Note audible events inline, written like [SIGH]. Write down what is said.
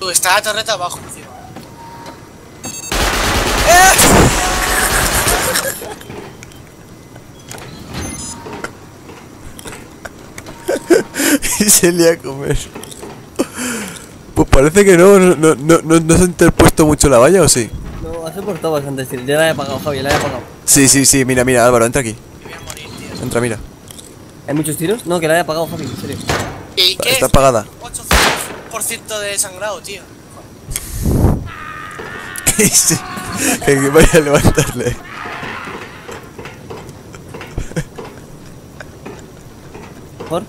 Tú, está la torreta abajo encima. [LAUGHS] y se lía a comer. Pues parece que no, no, no, no, no se ha interpuesto mucho la valla, ¿o sí? No, ha soportado bastante estilo. Ya la he apagado, Javi, la he apagado. Sí, sí, sí, mira, mira, Álvaro, entra aquí. Me voy a morir, tío. Entra, mira. ¿Hay muchos tiros? No, que la he apagado, Javi, en serio. ¿Y qué? Está apagada. 8% de sangrado, tío. Sí, que que vaya a levantarle. ¿Por?